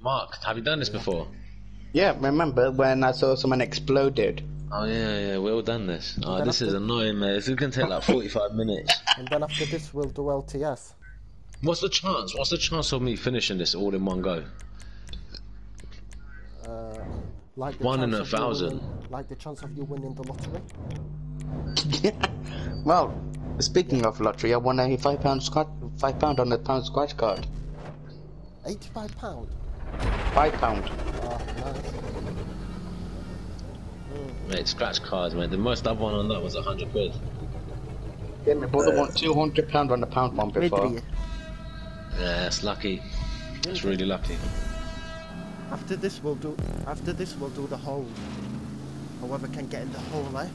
Mark, have you done this before? Yeah, remember when I saw someone exploded? Oh yeah, yeah, we all done this. Oh, this is annoying, man. This is gonna take like forty-five minutes. And then after this, we'll do LTS. What's the chance? What's the chance of me finishing this all in one go? Uh, like One in a thousand. winning- Like the chance of you winning the lottery. yeah. well, speaking of lottery, I won a five pound scratch, five pound on a pound scratch card. Eighty-five pound. Five pound. Oh, nice. Mate, scratch cards, mate. The most I've won on that was a hundred quid. Yeah, my brother won two hundred pound on a pound one before. Yeah, it's lucky. It's really lucky. After this, we'll do. After this, we'll do the hole. Whoever can get in the hole, eh?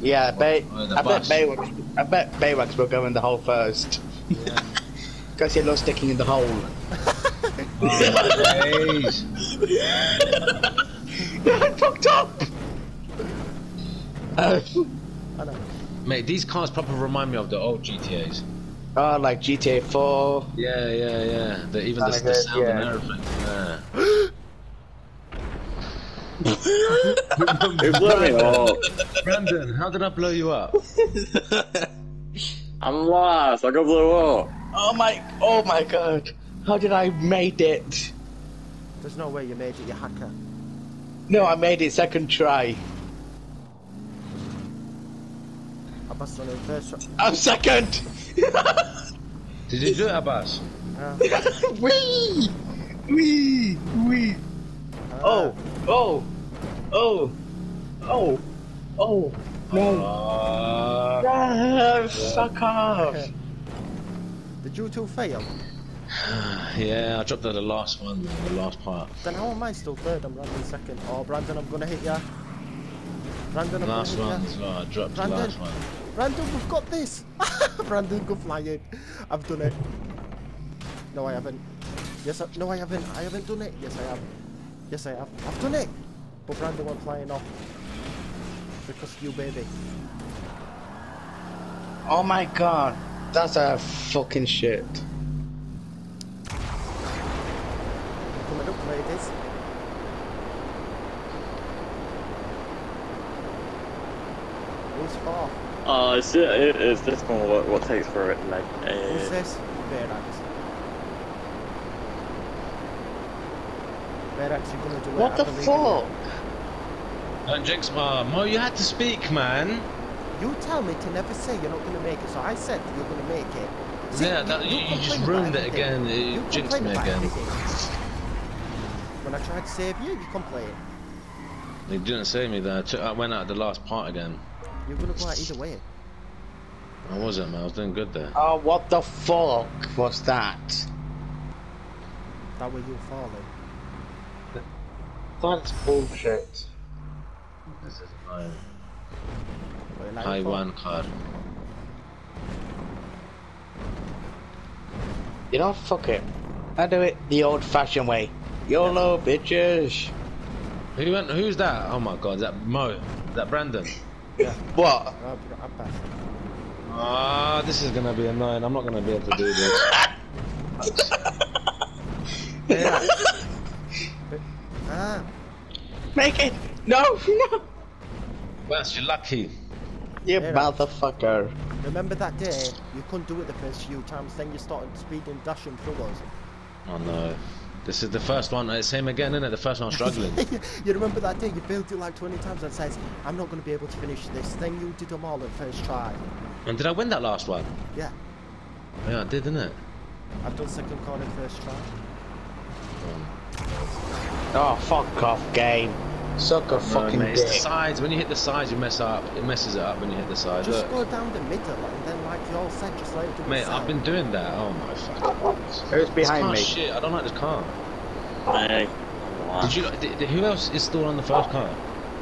Yeah, I bet. Oh, the I bet bus. Baywax. I bet Baywax will go in the hole first. Yeah. Because he loves sticking in the hole. Jeez. I fucked up. Uh, I know. Mate, these cars proper remind me of the old GTA's. oh, like GTA 4. Yeah, yeah, yeah. The, even the, the good, sound and everything. Yeah. It blew me up. Brandon, how did I blow you up? I'm lost. I got blew up. Oh my, oh my god. How did I made it? There's no way you made it, you hacker. No, I made it second try. Abbas on first try. I'm second. Did you do it, Abbas? Uh, Wee, wee, wee. Oh, oh, oh, oh, oh. No. Uh, Ah, fuck off. Did you two fail? yeah, I dropped at the last one, man, the last part. Then how am I still third? I'm Brandon second. Oh, Brandon, I'm gonna hit ya. Brandon, I'm Last gonna one hit as well, I dropped the Brandon. last one. Brandon, we've got this. Brandon, go flying. I've done it. No, I haven't. Yes, I, no, I haven't. I haven't done it. Yes, I have. Yes, I have. I've done it. But Brandon went flying off because you, baby. Oh my god. That's a fucking shit. Coming up, ladies. Who's far? Uh, it's, it, it's this one what, what takes for it, like, Who's uh, this? Verax. Verax, you're gonna do it. What the fuck? Don't jinx my Mo, you had to speak, man. You You tell me to never say you're not gonna make it, so I said you're gonna make it. See, Yeah, that- you- you complain just ruined it again. It You jinxed complain me again. everything. When I tried to save you, you complain. You didn't save me that. I, went out the last part again. You're gonna go out either way. I wasn't, man. I was doing good there. Oh, what the fuck was that? That way you'll follow. That's bullshit. This is my But like, Taiwan card. You know, fuck it. I do it the old-fashioned way. YOLO, bitches. Who went? Who's that? Oh my god, is that Mo? Is that Brandon? yeah. What? Uh, Ah, this is gonna be annoying. I'm not gonna be able to do this. Ah, Make it! No, no! Wes, you're lucky. You Yeah. motherfucker. remember that day? You couldn't do it the first few times, then you started speeding, dashing through us. Oh no. This is the first one. It's him again, isn't it? The first one struggling. you remember that day? You failed it like 20 times and says, I'm not going to be able to finish this. Then you did them all at first try. and did I win that last one? Yeah, Yeah, I did, didn't it? I've done second corner first try. Um, oh, fuck off, game. Suck a No, fucking mate, it's the sides. When you hit the sides, you mess up. It messes it up when you hit the sides. Just Look. go down the middle and then like you all said, just let it do Mate, its I've been doing that. Oh my fucking. Who's This behind car's me? shit. I don't like this car. Hey. Did you? Did, did- who else is still on the first car?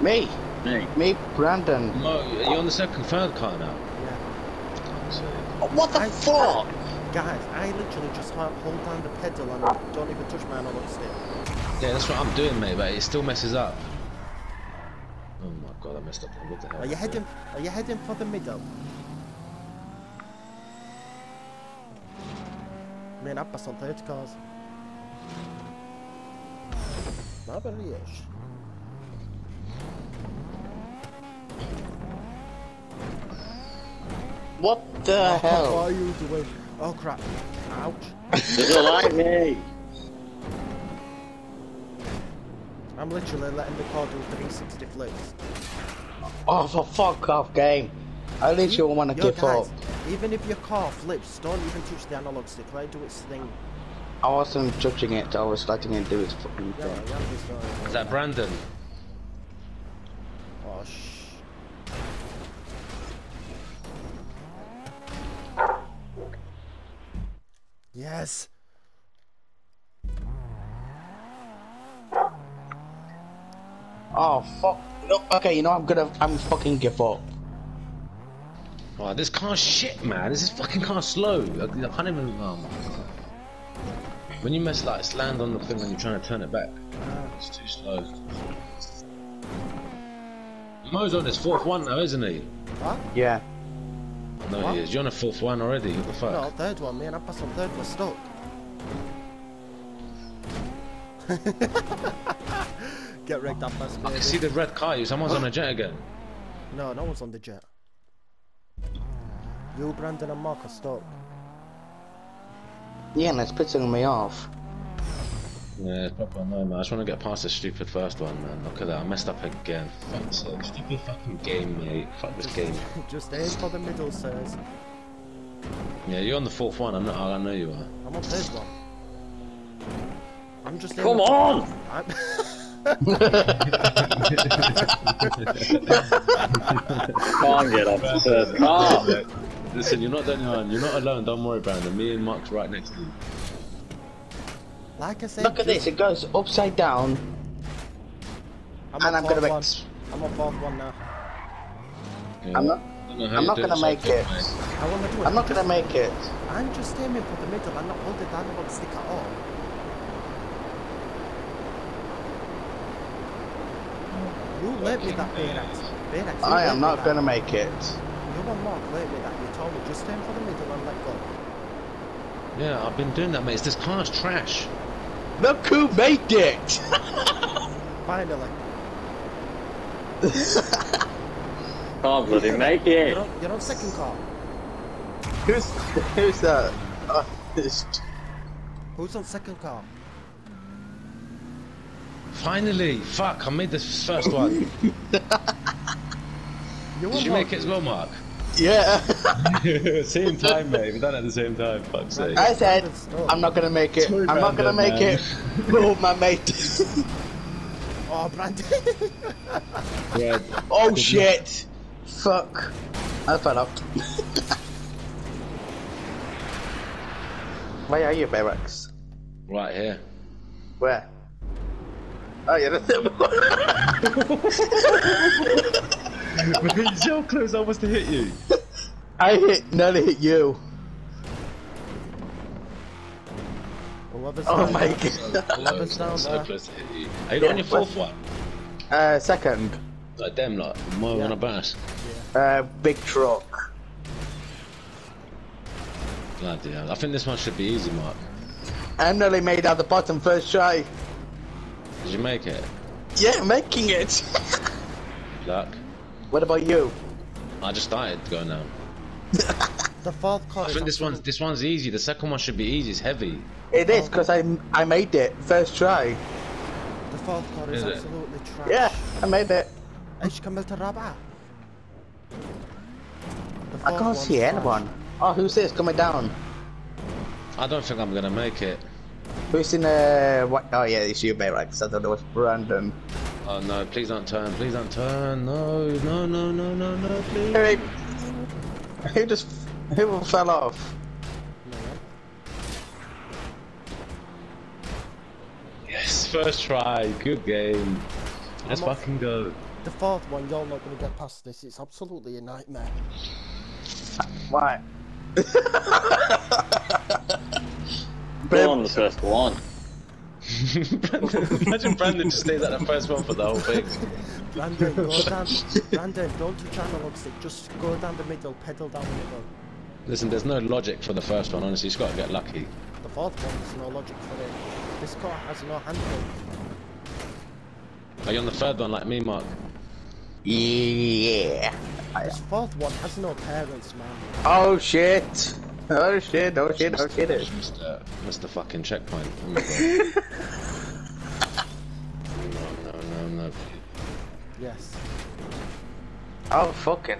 Me. Me. Me, Brandon. Mo, are you on the second, third car now? Yeah. What the I- fuck? Guys, I literally just hold hold down the pedal and don't even touch my analog stick. Yeah, that's what I'm doing, mate. But it still messes up. Oh my god, I messed up. What the hell? Are you heading? Are you heading for the middle? Me and Abbas on third cars. Strawberry-ish. What the Oh, hell? are you doing? Oh crap. Ouch. You like me? I'm literally letting the car do 360 flips. Oh, for fuck off, game. I literally want to Yo, give guys, up. even if your car flips, don't even touch the analog stick. Let it do its thing. I wasn't judging it, I was letting it do its fucking Yeah, thing. yeah, I'm just, Is that Brandon? Oh, shh. Yes. Oh, fuck. No, okay, you know, I'm gonna, I'm fucking give up. Oh, this car's shit, man. This is fucking car slow. I, I can't even. Oh my god. When you mess like it's land on the thing when you're trying to turn it back, it's too slow. Mo's on his fourth one now, isn't he? What? Yeah. No, What? he is. You're on a fourth one already. What the fuck? No, third one, man. I passed on third, we're stuck. Get wrecked up first, I can see the red car. You. Someone's on a jet again. No, no one's on the jet. You, Brandon, and Mark are stuck. Yeah, and it's pissing me off. Yeah, it's not no man. I just want to get past this stupid first one, man. Look at that. I messed up again. Fuck's sake. Stupid fucking game, mate. Fuck this game. Just aim for the middle, sirs. Yeah, you're on the fourth one. I'm not. I know you are. I'm on third one. I'm just Come aiming for- on! I'm Can't get off the first car. Listen, you're not the only one. You're not alone. Don't worry, Brandon. Me and Mark's right next to you. like I said. Look at this, it goes upside down, I'm and on I'm gonna make. one. I'm on fourth one now. Yeah, I'm not- I don't know how I'm not gonna make it. I want to do it. I'm not gonna make it. I'm just aiming for the middle. I'm not holding the analog stick at all. You let me that Bayrax. Bayrax, I am not gonna make it. You and Mark let me that. You told me just aim for the middle and let go. Yeah, I've been doing that, mate. It's this car's trash. Look who made it! Finally. Can't bloody make You're it. on, you're on second car. who's, who's uh, uh, that? Oh, Who's on second car? Finally, fuck! I made this first one. You Did you Mark. make it as well, Mark? Yeah. same time, mate. We've done it at the same time. Fuck's sake. I said, I'm not gonna make it. Sorry, I'm not gonna make man. it. Oh, my mate. Oh, Brandon. Red. oh shit. Fuck. I fell out. Where are you, Barracks? Right here. Where? Oh yeah, that's it. Mate, so close I was to hit you. I hit, nearly hit you. Oh my god. Whoever's down so close to hit you. Are you Yeah, on your fourth one? Uh, second. Like them, like more Yeah. on a bass. Uh, big truck. Bloody hell. I think this one should be easy, Mark. I nearly made out the bottom first try. Did you make it? Yeah, making it. Luck. what about you? I just started going now. The fourth car I is think this one's absolute- this one's easy. The second one should be easy. It's heavy. It is because I I made it first try. The fourth car is, Is it? absolutely trash. Yeah, I made it. ايش كملت الرابعة؟ The I fourth can't one's see trash. anyone. Oh, who's this coming down? I don't think I'm gonna make it. Who's in uh what? Oh yeah, it's you, Bayrax. I thought it was Brandon. Oh no! Please don't turn! Please don't turn! No! No! No! No! No! No! Please! Hey, who just who fell off? Yes! First try. Good game. Let's I'm off. fucking go. The fourth one, you're not going to get past this. It's absolutely a nightmare. Why? Go on the first one. Brandon, imagine Brandon just stays at the first one for the whole thing. Brandon, go down. Brandon, don't touch analog stick. Just go down the middle, pedal down the middle. Listen, there's no logic for the first one. Honestly, you just gotta get lucky. The fourth one, there's no logic for it. This car has no handbrake. Are you on the third one like me, Mark? Yeah. This fourth one has no parents, man. Oh shit. Oh shit, oh shit, oh shit. Mr. Mr. fucking checkpoint. Oh my god. no, no, no, no. Yes. Oh fucking.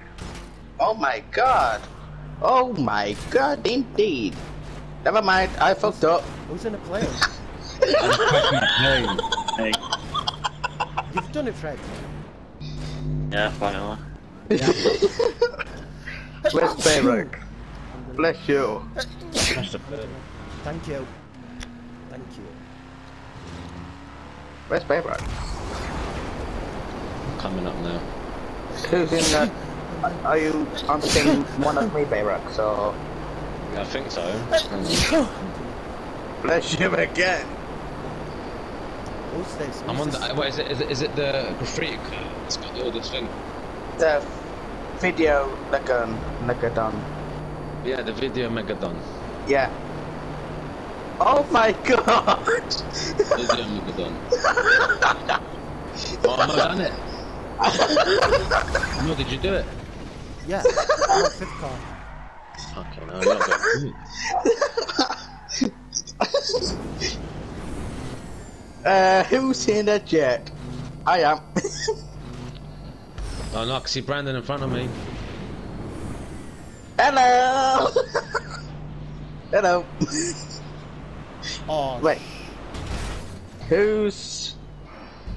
Oh my god. Oh my god, indeed. Never mind, I fucked up. Who's in a plane? Hey, Hey, You've done it, Fred. yeah, finally. Bless Bayrock. Bless you. that's the third. Thank you. Thank you. Where's Bayrock? Coming up now. Who's in that? Are you on the same one of me, Bayrock? So I think so. Bless you again. Who's this? I'm Who's on this? the. What is it? Is it, is it the graffiti? It's got all this thing. The video Megan um, Megadon. Um, Yeah, the video megadon. Yeah. Oh my god! Video megadon. oh, I've done it. no, did you do it? Yeah. I'm on fifth car. Fucking hell, you're not going uh, who's in the jet? I am. Oh no, I can see Brandon in front of me. Hello. Hello. Oh, Wait. Who's?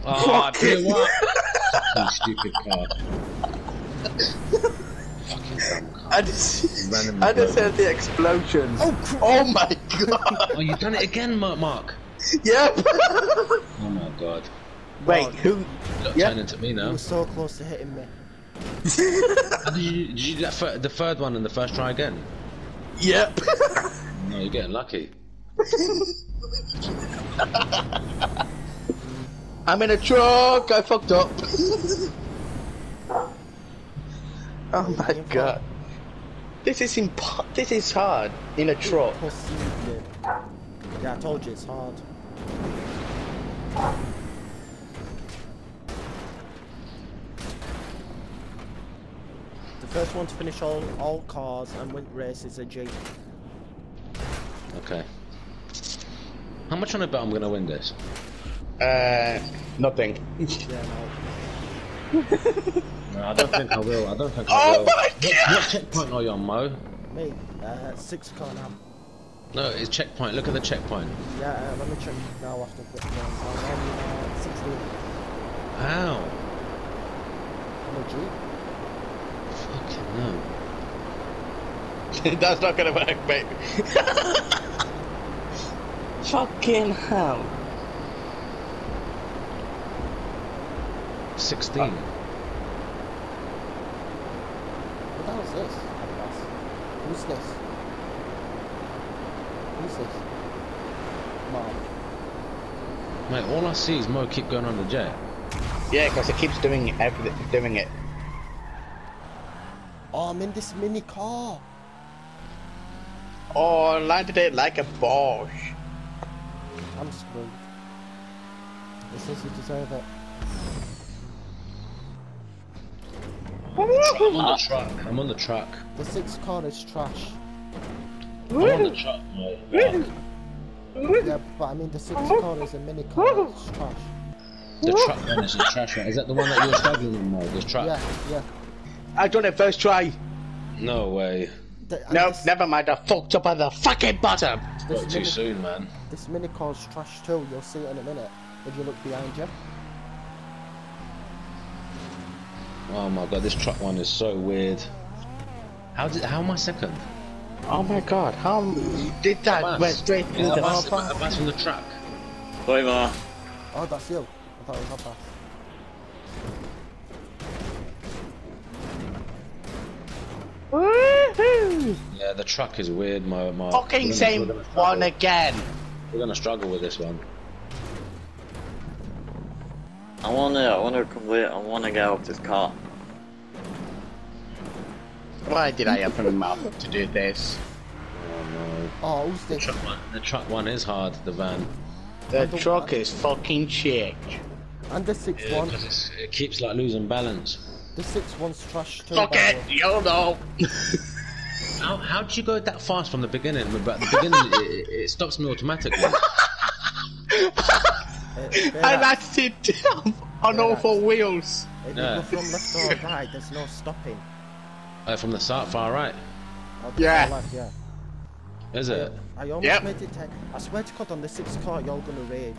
Oh, I tell what. you stupid car. Fucking dumb car. I just, Random I just heard the explosions. Oh, cr- Oh my god! Oh, you've done it again, Mark. Mark. yep. Oh my god. Wait, Oh. who? Look, Yeah. turning to me now. you now. were so close to hitting me. How did you, did you do that the third one and the first try again? Yep. No, you're getting lucky. I'm in a truck. I fucked up. oh my god. This is impo- This is hard in a truck. Yeah. Yeah, I told you it's hard. The first one to finish all all cars and win races a Jeep. Okay. How much on a bet I'm gonna win this? Uh, nothing. Yeah, no. No, I don't think I will. I don't think I will. Oh will. my What, what checkpoint are you on, Mo? Me, uh, six car now. No, it's checkpoint. Look at the checkpoint. Yeah, uh, let me check now after the no, I'm on uh, 16 How? on a Jeep. Fucking. That's not gonna work, mate. Fucking hell. 16. What the hell is this? Who's this? Who's this? Mark. Mate, all I see is Mo keep going on the jet. Yeah, because it keeps doing everything, doing it. Oh, I'm in this mini car. Oh, landed it like a Bosch. I'm screwed. It says you deserve it. I'm on the truck. I'm on the truck. The six car is trash. I'm on the truck, Mo. Yeah, but I mean the six car is a mini car. It's trash. The truck one is a trash one. Is that the one that you're struggling with, Mo? This truck? Yeah, yeah. I done it first try. No way. The, No, this, never mind. I fucked up at the fucking bottom. This Got too soon, man. this mini car's trash too. You'll see it in a minute if you look behind you. Oh my god, this truck one is so weird. How did? How am I second? Oh my god, how did that Abbas. went straight through Yeah, the Abbas, car? Abbas from the truck. Sorry, Ma. Oh, that's you. I thought it was Abbas. Woohoo! Yeah, the truck is weird, my my. Fucking we're gonna- same we're gonna struggle. one again. We're gonna struggle with this one. I wanna, I wanna complete, I wanna get off this car. Why did I open my mouth to do this? Oh no. Oh, who's The truck one, the truck one is hard. The van. The truck is fucking shit. And the six Yeah, one, 'cause it's, it keeps like losing balance. The six one's trash too. Fuck it, way. YOLO! How how did you go that fast from the beginning? But at the beginning, it, it, it stops me automatically. It, I Bayrax, landed down on all four wheels. it Yeah. from left or right. There's no stopping. Uh, from the start, far right. Or Yeah. far left, yeah. Is it? I almost Yep. made it ten. I swear to God, on the sixth car, you're gonna rage.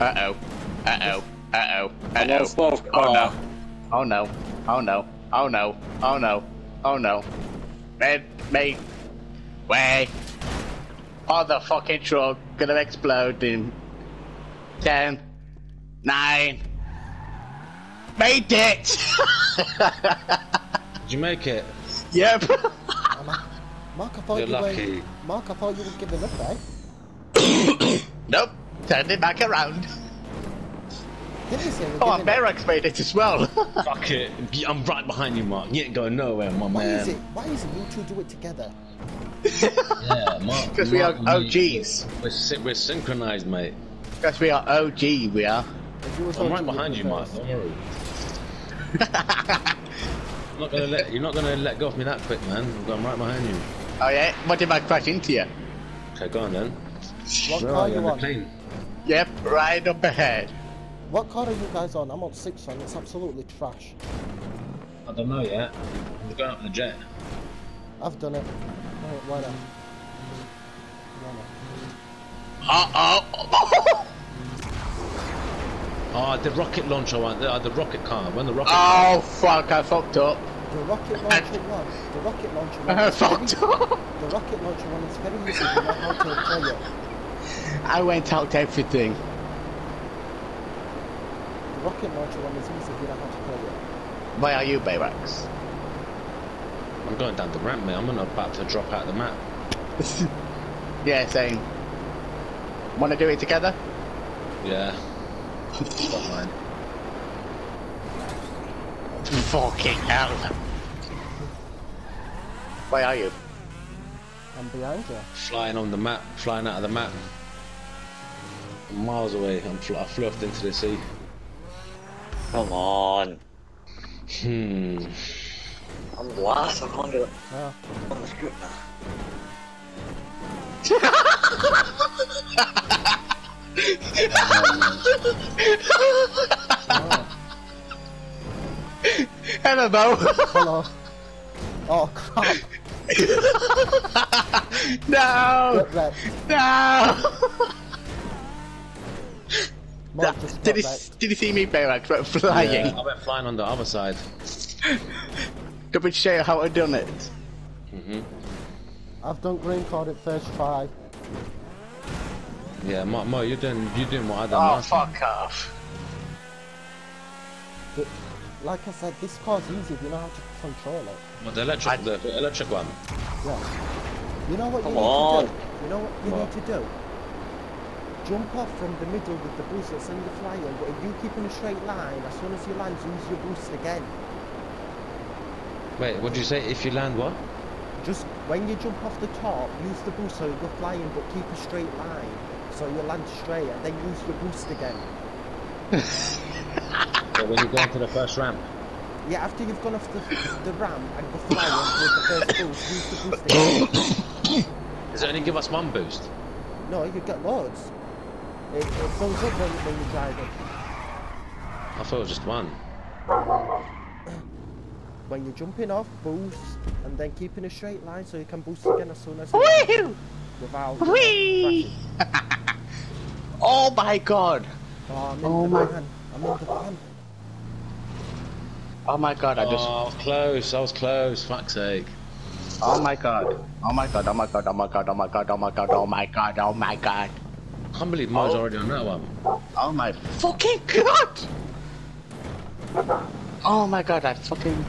Uh oh. Uh oh. Uh oh. I'm Uh on oh. Oh no. Oh no. Oh no. Oh no. Oh no. Oh no. Red me. Way. Oh the fucking truck gonna explode in ten. Nine. Made it! Did you make it? yep. Mark, Mark, I thought You're you lucky. were. Mark, I thought you were giving up, eh? nope. Turned it back around. Oh, giving up? Berax made it as well. Fuck it. I'm right behind you, Mark. You ain't going nowhere, my Why man. is it? Why is it you two do it together? Yeah, Mark. Because we are Mark and me, OGs. We're, sy- we're synchronized, mate. Because we are OG, we are. If you was I'm right behind you, Mark. Don't worry. I'm not gonna let you're not gonna let go of me that quick, man. I'm right behind you. Oh yeah? What if I crash into you? Okay, go on then. What Where car are you you on the on? plane? Yep, right up ahead. What car are you guys on? I'm on six on. It's absolutely trash. I don't know yet. I'm going up in the jet. I've done it. Why not? Why not? Uh oh. Oh, the rocket launcher one. The, uh, the rocket car. When the rocket. oh fuck! I fucked up. The rocket launcher one. The rocket launcher one. I is very- fucked up. The rocket launcher one is very easy. You know how to play it. I went out everything. The rocket launcher one is easy. You know how to play it. Why are you, Bayrax? I'm going down the ramp, mate. I'm not about to drop out the map. yeah, same. Wanna do it together? Yeah. Don't mind. Fucking hell. Where are you? I'm behind you. Flying on the map. Flying out of the map. I'm miles away. I'm fl- I flew off into the sea. Come on. Hmm. I'm lost. I can't get it Yeah. on the scoop now. Hello, Bo. Hello. Oh crap. no! Get wrecked. No! Mark just did, he, wrecked. did you see me, Bayrax, right, flying? Yeah, I went flying on the other side. Could we show you how I done it? hmm I've done green card at first try. Yeah, Mo, Mo, you're doing you're doing what I done Oh, last time. fuck off. But, like I said, this car's easy if you know how to control it. Well, the electric, I- the, the electric one. Yeah. You know what Come you need on. to do? You know what you What? need to do? Jump off from the middle with the boost that's in the flyer, but if you keep in a straight line, as soon as you land, use your boost again. Wait, what did you say? If you land what? Just when you jump off the top, use the boost so you go flying, but keep a straight line. So you land straight, and then use your boost again. So when you go into the first ramp. Yeah, after you've gone off the, the ramp and go flying with the first boost, use the boost again. Does it only give us one boost? No, you get loads. It, it fills up when, when you're driving. I thought it was just one. When you're jumping off, boost, and then keep in a straight line so you can boost again as soon as you land without uh, Whee! Oh my god! Oh, I'm in Oh the my- van. I'm in the van. Oh my god, I Oh. I was close. I was close. Fuck's sake. Oh my god. Oh my god, oh my god, oh my god, oh my god, oh my god, oh my god, oh my god. I can't believe Mo's Oh. already on that one. Oh my fucking god! Oh my god, I fucking.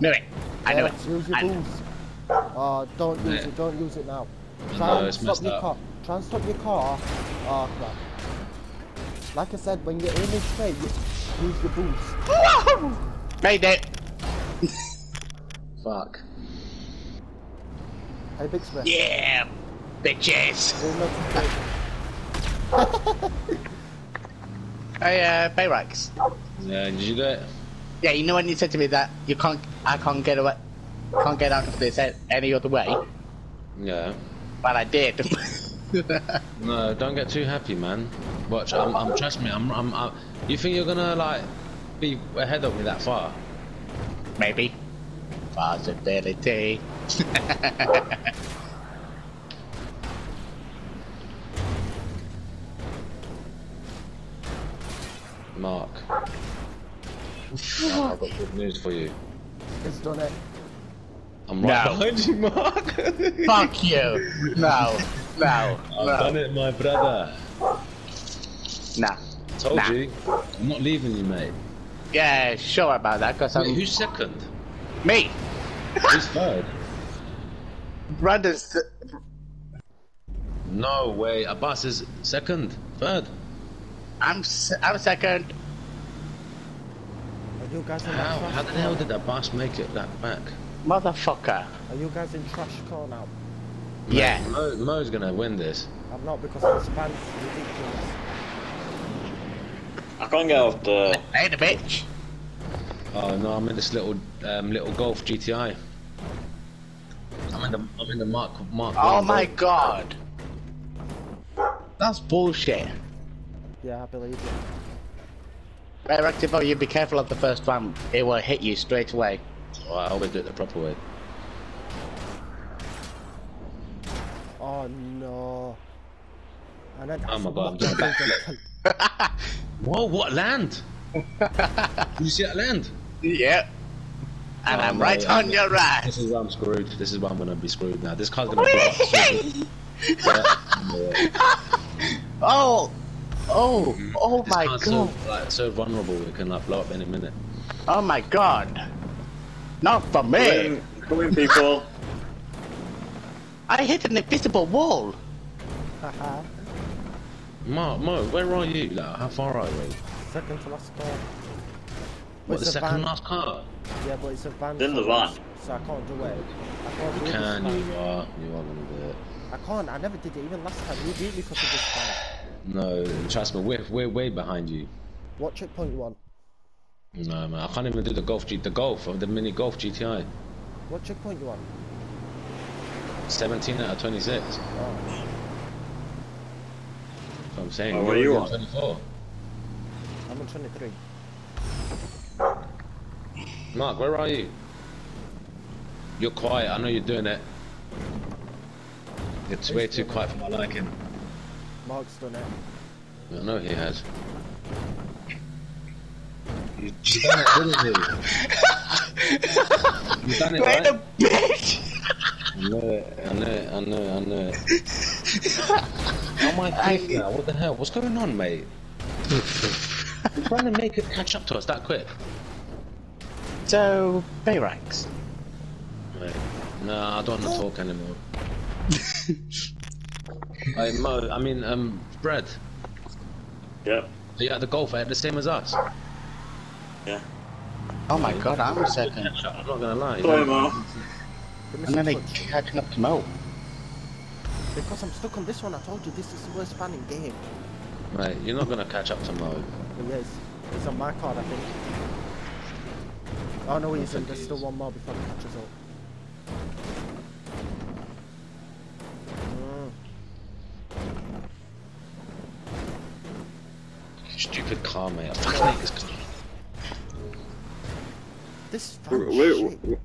Knew it. I knew Yeah, it. Use your I- boost. Oh, uh, don't use Yeah. it. Don't use it now. No, Try and stop your up. car. Try and stop your car. Oh crap. Like I said, when you're aiming straight, you use your boost. Made it! Fuck. Hey, Big Spread. Yeah! Bitches! Hey, uh, Bayrax. Yeah, did you do it? Yeah, you know when you said to me that you can't, I can't get away, can't get out of this any other way. Yeah. Well, I did. No, don't get too happy, man. Watch, I'm, I'm trust me, I'm, I'm, i You think you're gonna like be ahead of me that far? Maybe. Possibility. Mark. I've got good news for you. It's done it. I'm right No. behind you, Mark. Fuck you. No. No. I've done it, my brother. Nah. Told Nah. you. I'm not leaving you, mate. Yeah, sure about that, because I'm who's second? me. Who's third? Brothers. No way. Abbas is second, third. I'm s- I'm second. Are you guys in How? trash How the car? hell did boss make it that back? Motherfucker. Are you guys in trash car now? Yeah. Mo, Mo's gonna win this. I'm not because of this van's ridiculous. I can't get off the. Hey, the bitch. Oh no, I'm in this little um, little Golf GTI. I'm in the I'm in the Mark Mark. Oh my Golf. god. That's bullshit. Yeah, I believe you. Right, Rectivo, oh, you be careful of the first one. It will hit you straight away. Oh, I always do it the proper way. Oh no. And then Oh my I God, I'm forgot doing to- backflip. Whoa! What land? Did you see that land? Yep. And Oh, I'm no, right yeah. on your right. This is where I'm screwed. This is where I'm gonna be screwed now. This car's gonna blow up. yeah, yeah. Oh. Oh. Mm-hmm. Oh This my god. so like so vulnerable. It can like blow up any minute. Oh my god. Not for me. in, come in, people. I hit an invisible wall. Haha. Mark, Mo, where are you? Like, how far are you? Second to last car. What, the it's a second van. last car? Yeah, but it's a van. It's in the so- van. So I can't do it. I can't do Can this you are you are gonna do it? I can't. I never did it even last time. You beat me because of this van. No, trust me, we're we're way behind you. What checkpoint you on? No man, I can't even do the golf G the golf of the mini golf GTI. What checkpoint you on? 17 out of 26. That's Oh, what I'm saying. Oh, what are You're you on on? 24. I'm on 23. Mark, where are you? You're quiet. I know you're doing it. It's way too quiet for my liking. Mark's done it. I know he has. You you done it, didn't you? You done it, Wait right? a bitch. I know it, I know it, I know it, I know it. How am I fifth now? What the hell? What's going on, mate? You're trying to make it catch up to us that quick. So, Bayrax. Mate. No, I don't want to talk anymore. hey, Mo, I mean, um, Brad, Yeah. are you at the golf at the same as us? Yeah. Oh my god, I'm second. Catch up, I'm not gonna lie. Sorry, Mo. Give me I'm some nearly touch. catching up to Mo. Because I'm stuck on this one. I told you this is the worst van in game. Mate, you're not gonna catch up to Mo. But yeah, it's, it's on my card, I think. Oh no, he isn't. There's still one more before he catches up. Stupid car, mate. I fucking hate this car. This van Wait, wait, shit. wait.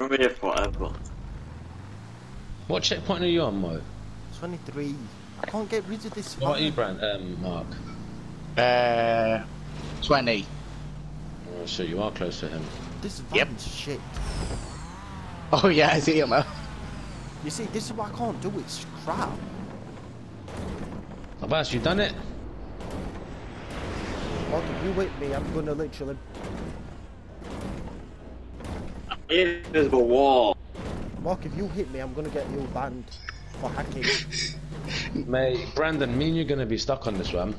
I'm here forever. What checkpoint are you on, Mo? 23. I can't get rid of this What about you, van. Brand? Um, Mark. Uh, 20. Oh, shit, you are close to him. This van's Yep. shit. Oh yeah, I see him, Mo. You see, this is what I can't do. It's crap. Abbas, you done it? Mark, if you hit me, I'm gonna literally. Invisible wall. Mark, if you hit me, I'm gonna get you banned for hacking. Mate, Brandon, me and you're gonna be stuck on this one.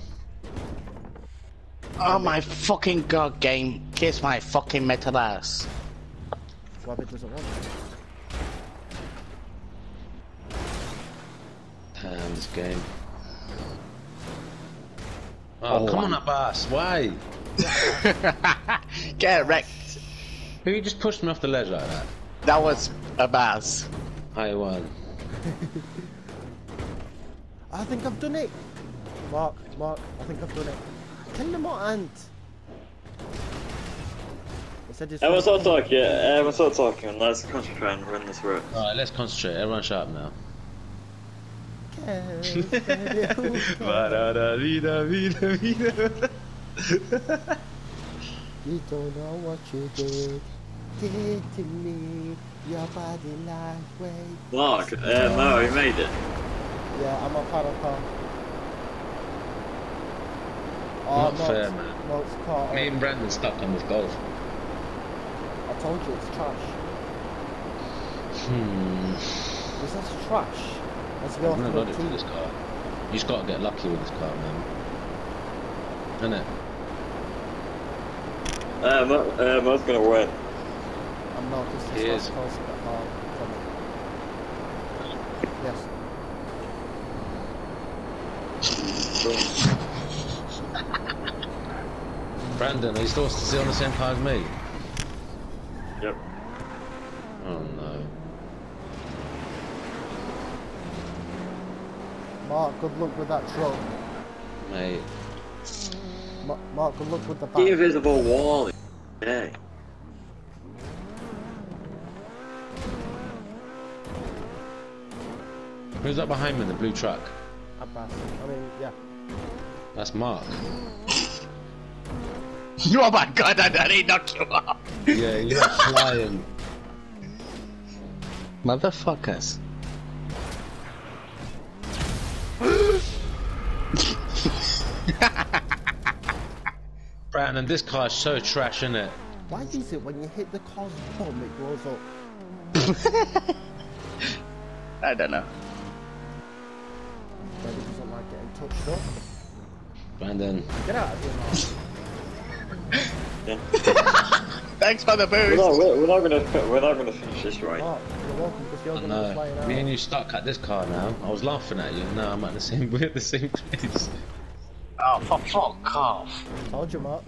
Oh my fucking god, game. Kiss my fucking metal ass. Rabbit doesn't want it. Damn, this game. Oh, Oh, come wow. on, Abbas. Why? Get wrecked. Who you just pushed me off the ledge like that? That was a Baz. I won. I think I've done it. Mark, Mark, I think I've done it. Tell them what and. I said it's Everyone start talking, yeah, everyone start talking and let's concentrate and run this route. Alright, let's concentrate. Everyone shut up now. You don't know what you did. Did to me. Your body like way. Mark, uh, Mo, you made it. Yeah, I'm a paddle car. Oh, Not no, fair, man. It's car. Me and Brandon stuck on this golf. I told you it's trash. Hmm. This is trash. Let's go I'm off not the ready for this car. You just gotta get lucky with this car, man. Innit? Uh, Mo, uh, Mo's gonna win. I'm not. This He is is. not close at all. Come on. Yes. Brandon, are you still still on the same car as me? Yep. Oh no. Mark, good luck with that truck. Mate. Ma- Mark, good luck with the The invisible wall. Yeah. Who's that behind me in the blue truck? Abbas. I mean, yeah. That's Mark. Oh my god, I nearly knocked you off. Yeah, you're flying. Motherfuckers. Brandon, this car is so trash, isn't it? Why is it when you hit the car's bum, it blows up? I don't know. Maybe it doesn't like getting touched up. Brandon. Get out of here, Mark. Thanks for the We're boost. not, we're, we're not gonna, we're not gonna finish this right. Mark, you're welcome because you're I going to know. flying. Me and you stuck at this car now. I was laughing at you. Now I'm at the same we're at the same place. Oh, for fuck off. Told you, Mark.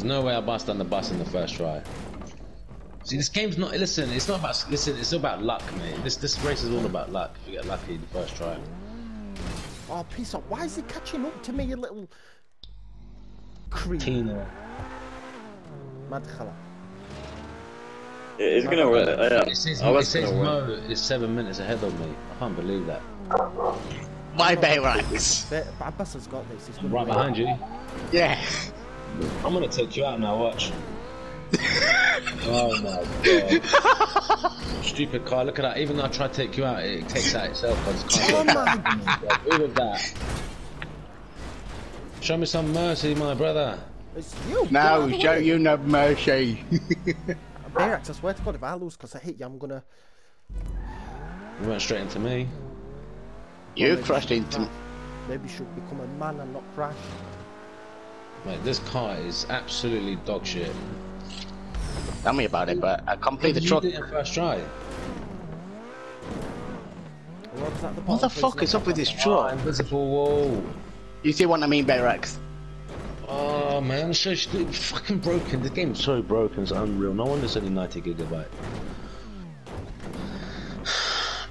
There's no way I bust on the bus in the first try. See, this game's not. Listen, it's not about. Listen, it's about luck, mate. This this race is all about luck. If you get lucky the first try. Oh, piece of. Why is he catching up to me, you little creep? Tina. Madkhala. It's gonna win. Uh, yeah. It says, I it says gonna win. Mo is seven minutes ahead of me. I can't believe that. My Bayrax. But Abbas has got this. He's gonna Right behind you. Yeah. I'm gonna take you out now. Watch. oh my god. Stupid car. Look at that. Even though I try to take you out, it takes out itself. I just can't. Oh my god. Look at that. Show me some mercy, my brother. It's you. get Now of show you no mercy. Bayrax, I swear to God, if I lose because I hit you, I'm gonna. You went straight into me. you maybe crashed into me. Maybe you should become a man and not crash. Mate, this car is absolutely dog shit. Tell me about it, but I complete the truck. you did it first try. What the What the fuck is up with this. Oh, truck? invisible wall. You see what I mean, Bayrax? Oh man, so. Fucking broken. The game's so broken, it's unreal. No wonder it's only 90 gigabyte.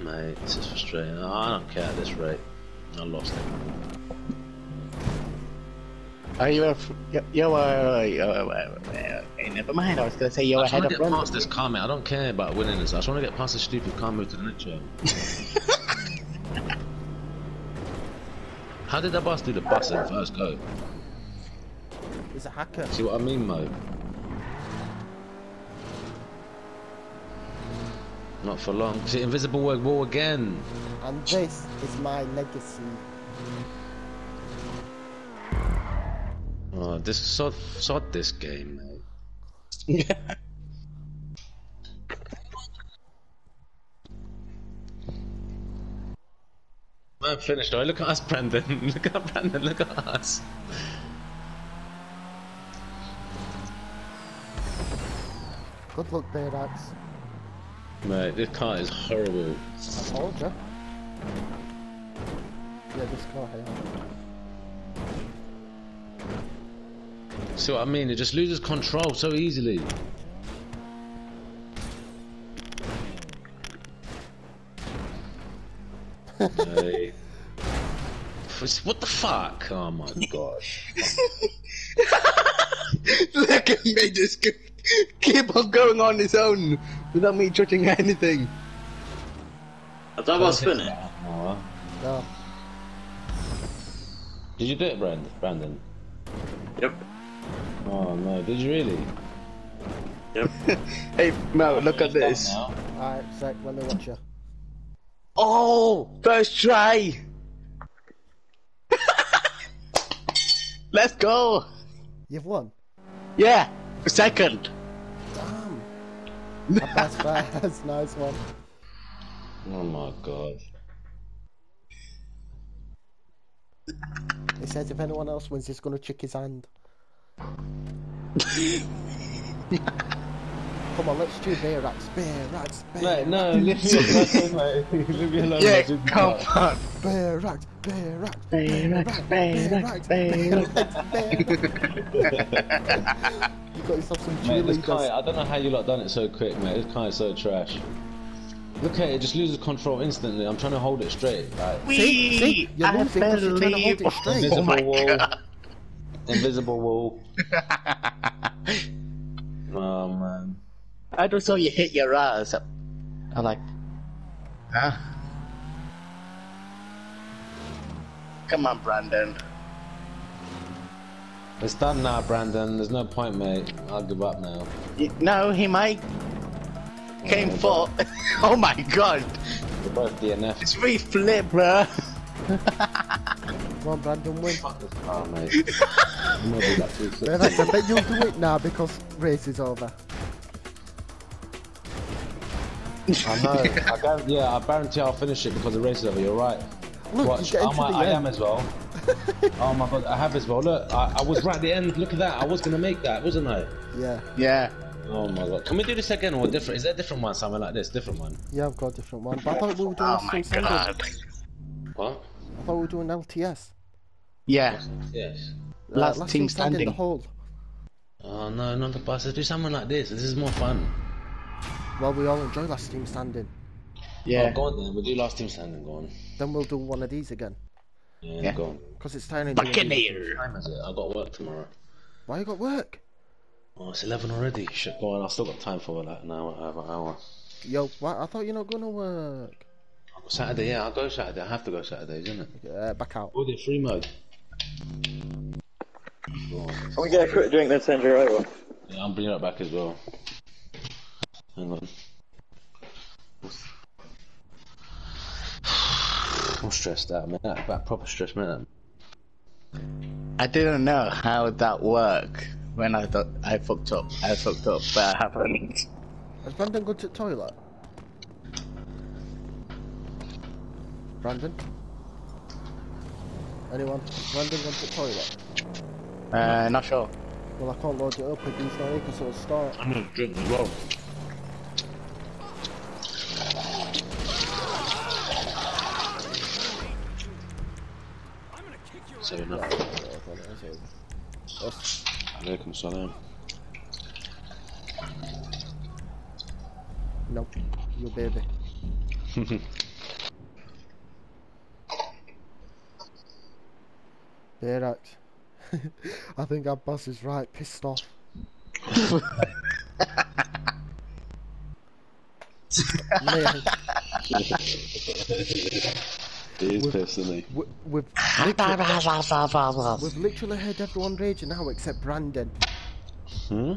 Mate, this is frustrating. I don't care at this rate. I lost it. Are you a, you're, you're a, you're a, okay, never mind. I was gonna say you're I just ahead want to get past this car, mate. I don't care about winning this. I just want to get past this stupid car move to the next round. How did that bus do the bus in first go? He's a hacker. See what I mean, Mo? Not for long. See, invisible wall wall again. And this is my legacy. Oh, this sod, sod this game, mate. Man, finished. Oh, look at us, Brandon. look at Brandon. Look at us. Good luck, Bayrax. Mate, this car is horrible. I told you. Yeah, this car here. See what I mean? It just loses control so easily. Hey. What the fuck? Oh my gosh. Look at me just keep, keep on going on his own without me judging anything. I thought about spinning. Oh. No. Did you do it, Brandon? Brandon? Yep. Oh no, did you really? Yep. Hey Mo, look at this. Alright, sec, let me watch you. Oh, first try. Let's go. You've won. Yeah, second. Damn. That's fast. nice one. Oh my god. He says if anyone else wins, he's gonna check his hand. Come on, let's do bear rats, bear rats, bear Mate, rats, no, leave me alone, mate. Leave me alone. Yeah, come on. bear rats, bear rats, Bear bear rats, rats, bear bear rats, rats, bear bear rats. You got yourself some Mate, this guy, cheerleaders. I don't know how you lot done it so quick, mate. This guy is so trash. Look at it, it just loses control instantly. I'm trying to hold it straight. Like, See, see, you're I losing 'cause you're trying to hold it straight. Oh my. God. Invisible wall. Oh man. I just saw you hit your ass. I'm like, huh? Come on, Brandon. It's done now, Brandon. There's no point, mate. I'll give up now. Y- No, he might. Came Oh, for. oh my god. We're both DNF. It's me flip, bruh. Come on, Brandon, win. Fuck this car, mate. I'm gonna do that too Bear rats, I bet you'll do it now because race is over. I know. I guarantee, yeah, I guarantee I'll finish it because the race is over. You're right. Look, Watch. you get I, into might, the I end. am as well. oh my god, I have as well. Look, I, I was right at the end. Look at that. I was gonna make that, wasn't I? Yeah, Yeah. Oh my god. Can we do this again or different? Is there a different one? Something like this? Different one? yeah, I've got a different one. But I thought we were doing Oh last my team standing. god. What? I thought we were doing LTS. Yeah. Yes. Uh, Last team The standing. whole. Oh no, not the bus. Let's do something like this. This is more fun. Well, we all enjoy last team standing. Yeah. Oh, go on then. We'll do last team standing. Go on. Then we'll do one of these again. Yeah, Yeah. go on. Because it's turning into a Fucking these. here. Time is it? I got work tomorrow. Why you got work? Oh, it's 11 already. Shit, go on. I've still got time for like an hour, an hour. Yo, what? I thought you're not gonna work. Saturday, yeah, I'll go Saturday. I have to go Saturdays, isn't it? Uh, back out. Oh, they're free mode. Go on. Can we get a quick drink then send you over? Yeah, I'm bringing it back as well. Hang on. I'm stressed out, man. That, that proper stress, man. I didn't know how that worked when I thought I fucked up. I fucked up, but I haven't. Has Brandon gone to the toilet? Brandon? Anyone? Has Brandon gone to the toilet? Uh, not sure. Well, I can't load it up if he's not here because it'll start. I'm gonna drink as well. Seven up. Us. Alaikum salam. No, your baby. Bear act. I think our boss is right, pissed off. Man, He is pissed, isn't he? we, we've, literally, we've literally heard everyone rage now except Brandon. Hmm?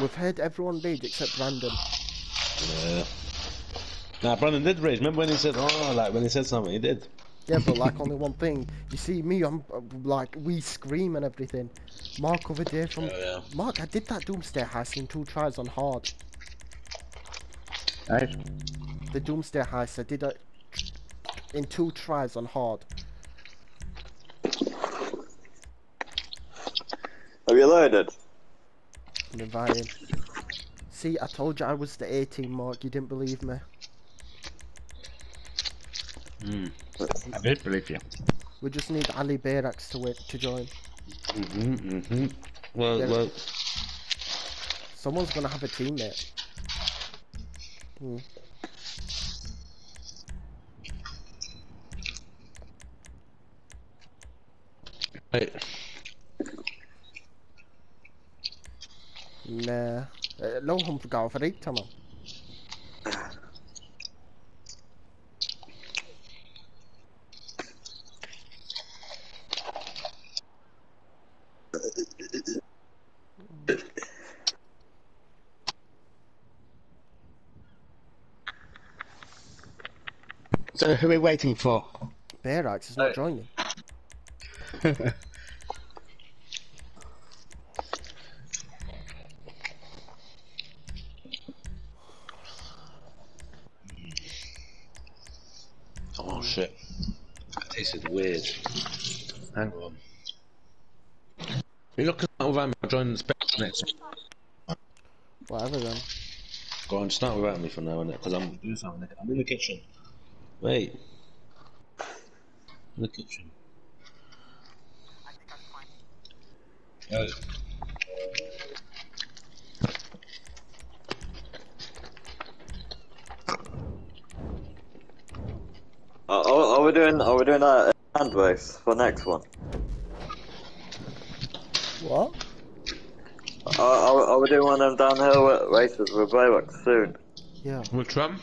We've heard everyone rage except Brandon. Yeah. Nah, Brandon did rage. Remember when he said, oh, like when he said something, he did. Yeah, but like only one thing. You see me, I'm uh, like we scream and everything. Mark over there from Oh, yeah. Mark, I did that Doomsday heist in two tries on hard. Right. The Doomsday heist, I did it in two tries on hard. Have you loaded? I'm inviting. See, I told you I was the 18 mark. You didn't believe me. Mm. I did believe you. We just need Ali Bayrax to wait to join. Mhm, mm-hmm. Well, There's... well... Someone's gonna have a teammate. Hmm. Wait. Nää. Låg hon på gav för dig, Tamam? So who are we waiting for? Bayrax is not joining. Oh shit. That tasted weird. Hang on. You look at without me, I'll join the spec next. Whatever then. Go on, start without me for now, innit? Because I'm doing something. I'm in the kitchen. Wait. In the kitchen. Oh. Are, are, are we doing? Are we doing a hand race for next one? What? Are, are, are we doing one of them downhill races with Bayrock soon? Yeah. With Trump?